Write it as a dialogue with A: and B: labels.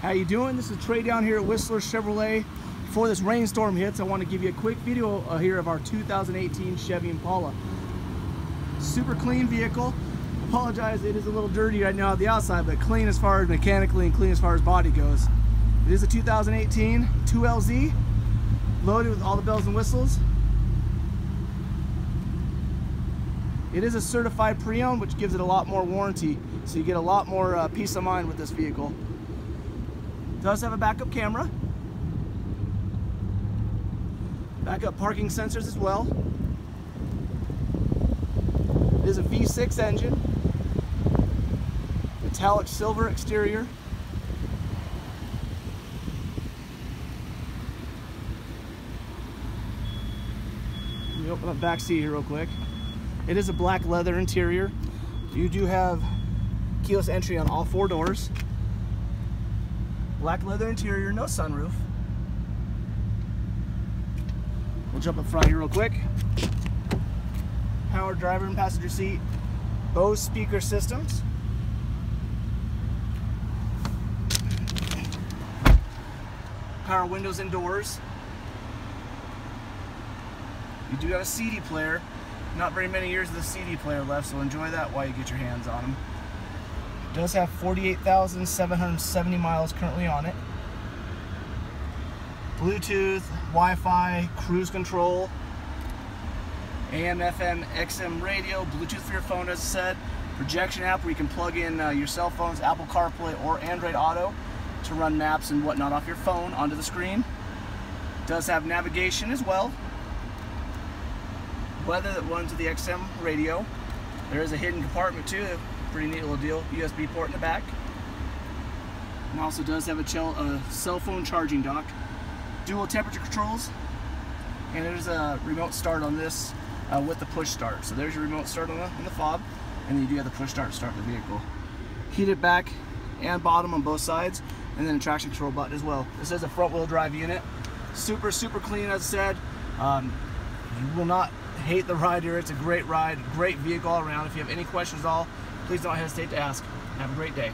A: How you doing? This is Trey down here at Whisler Chevrolet. Before this rainstorm hits, I want to give you a quick video uh, here of our 2018 Chevy Impala. Super clean vehicle. Apologize, it is a little dirty right now on the outside, but clean as far as mechanically and clean as far as body goes. It is a 2018 2LZ, loaded with all the bells and whistles. It is a certified pre-owned, which gives it a lot more warranty, so you get a lot more uh, peace of mind with this vehicle. Does have a backup camera, backup parking sensors as well. It is a V6 engine, metallic silver exterior. Let me open up back seat here real quick. It is a black leather interior. You do have keyless entry on all four doors. Black leather interior, no sunroof. We'll jump up front here real quick. Power driver and passenger seat. Bose speaker systems. Power windows and doors. You do have a CD player. Not very many years of the CD player left, so enjoy that while you get your hands on them. Does have 48,770 miles currently on it. Bluetooth, Wi-Fi, cruise control, AM, FM, XM radio, Bluetooth for your phone as I said, projection app where you can plug in uh, your cell phone's Apple CarPlay or Android Auto to run maps and whatnot off your phone onto the screen. Does have navigation as well, weather that runs to the XM radio. There is a hidden compartment too, pretty neat little deal. USB port in the back. And also does have a, cell phone charging dock. Dual temperature controls. And there's a remote start on this uh, with the push start. So there's your remote start on the, on the fob. And then you do have the push start to start the vehicle. Heated back and bottom on both sides. And then a traction control button as well. This is a front wheel drive unit. Super, super clean as I said. Um, you will not hate the ride here. It's a great ride, great vehicle all around. If you have any questions at all, please don't hesitate to ask. Have a great day.